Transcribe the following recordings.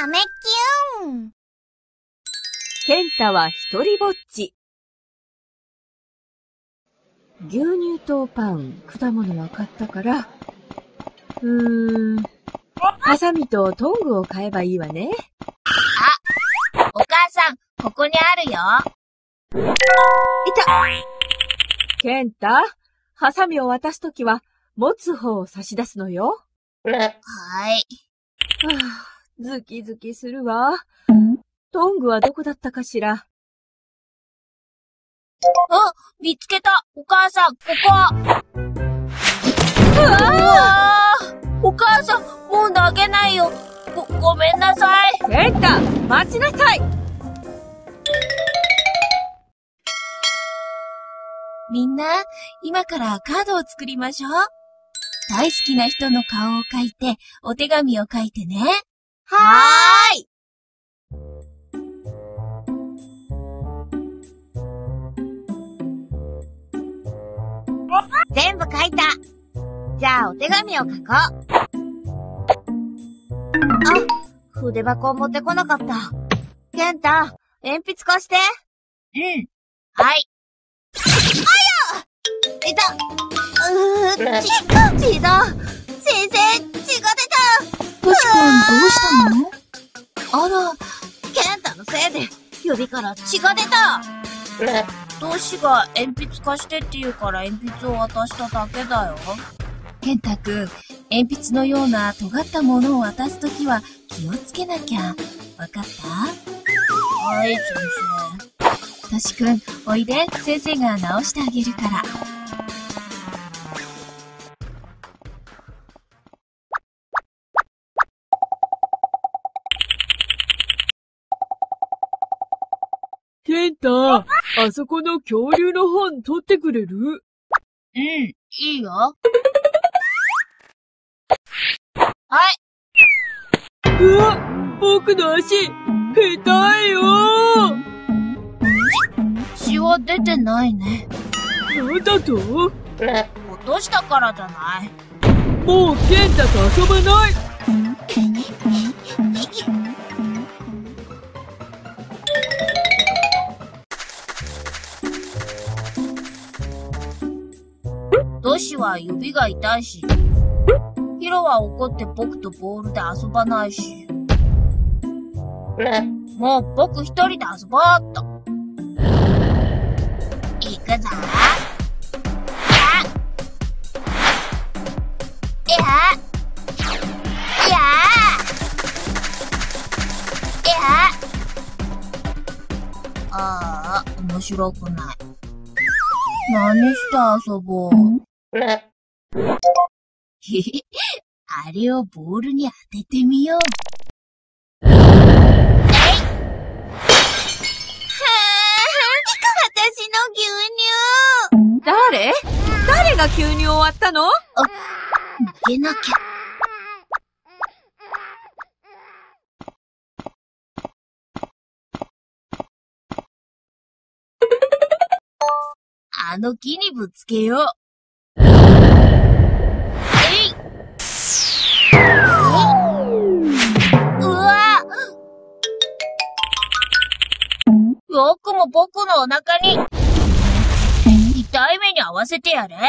豆キュン。ケンタは一人ぼっち。牛乳とパン、果物は買ったから、うーん、ハサミとトングを買えばいいわね。お母さん、ここにあるよ。いたケンタ、ハサミを渡すときは、持つ方を差し出すのよ。はい。はあ、ズキズキするわ。トングはどこだったかしら？あ、見つけたお母さん、ここうわーお母さん、もう投げないよ。ご、ごめんなさい。ケンタ、待ちなさいみんな、今からカードを作りましょう。大好きな人の顔を描いて、お手紙を書いてね。はーい。全部書いた。じゃあ、お手紙を書こう。あ、筆箱を持ってこなかった。ケンタ、鉛筆貸して。うん。はい。いたうー、血、血だ先生、血が出たトシ君どうしたのあら、ケンタのせいで、指から血が出たトシが鉛筆貸してって言うから鉛筆を渡しただけだよ。ケンタくん、鉛筆のような尖ったものを渡すときは気をつけなきゃ。わかったはい、先生。トシくん、おいで。先生が直してあげるから。ケンタ、あそこの恐竜の本取ってくれる？うん、いいよ。はい。うわ、僕の足、下手いよ血は出てないね。なんだと？落としたからじゃない。もうケンタと遊ばないシは指が痛いし、ヒロは怒って僕とボールで遊ばないし。もう僕一人で遊ぼうっと。行くぞ。ああ、面白くない。何して遊ぼう。へへ、あれをボールに当ててみよう。えいは私の牛乳誰？誰が急に終わったの？逃げなきゃ。あの木にぶつけよう。よくも僕のお腹に、痛い目に合わ。せてやれ。いや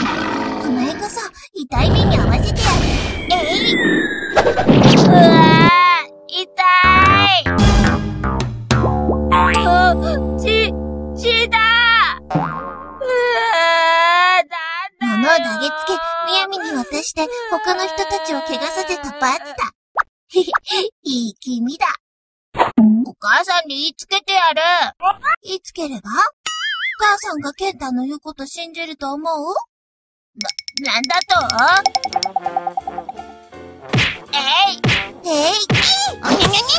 あお前こそ、痛い目に合わ。せてやる。えいうわ。あ痛いあ、血、血だげつけ、むやみに渡して、他の人たちを怪我させた罰だ。へへ、いい気味だ。お母さんに言いつけてやる。言いつければお母さんがケンタの言うこと信じると思う？なんだと？え いえい、おに